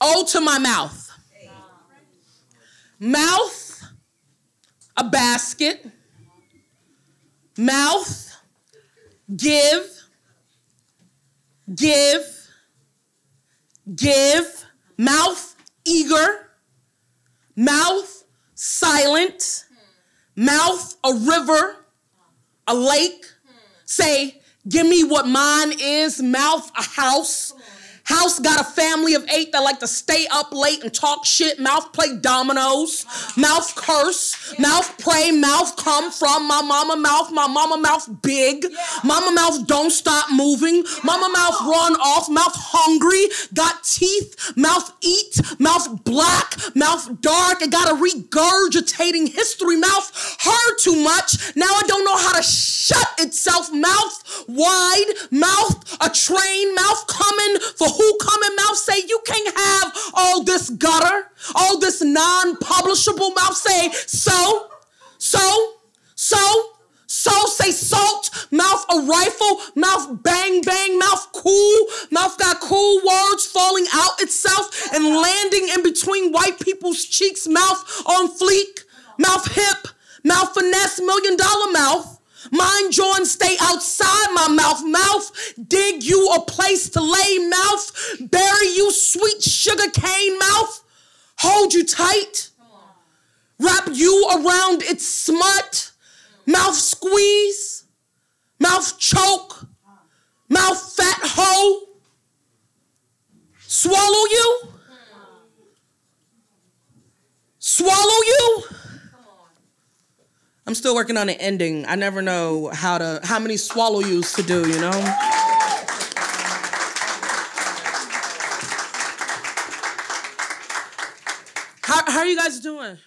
Ode to my mouth. Mouth, a basket. Mouth, give, give, give. Mouth, eager. Mouth, silent. Mouth, a river, a lake. Say, give me what mine is. Mouth, a house. House got a family of eight that like to stay up late and talk shit. Mouth play dominoes. Mouth curse. Mouth pray. Mouth come from my mama mouth. My mama mouth big. Mama mouth don't stop moving. Mama mouth run off. Mouth hungry. Got teeth. Mouth eat. Mouth black. Mouth dark. It got a regurgitating history. Mouth heard too much. Now I don't know how to shut itself. Mouth wide. Mouth train. Mouth coming for who coming mouth say you can't have all this gutter, all this non-publishable mouth say so, so, so, so say salt, mouth a rifle, mouth bang bang, mouth cool, mouth got cool words falling out itself and landing in between white people's cheeks, mouth on fleek, mouth hip, mouth finesse, million dollar mouth. Mind John, stay outside my mouth. Mouth, dig you a place to lay. Mouth, bury you sweet sugar cane. Mouth, hold you tight. Wrap you around its smut. Mouth squeeze. Mouth choke. Mouth fat hoe. Swallow you. Swallow you. I'm still working on the ending. I never know how to how many swallow yous to do, you know? How how are you guys doing?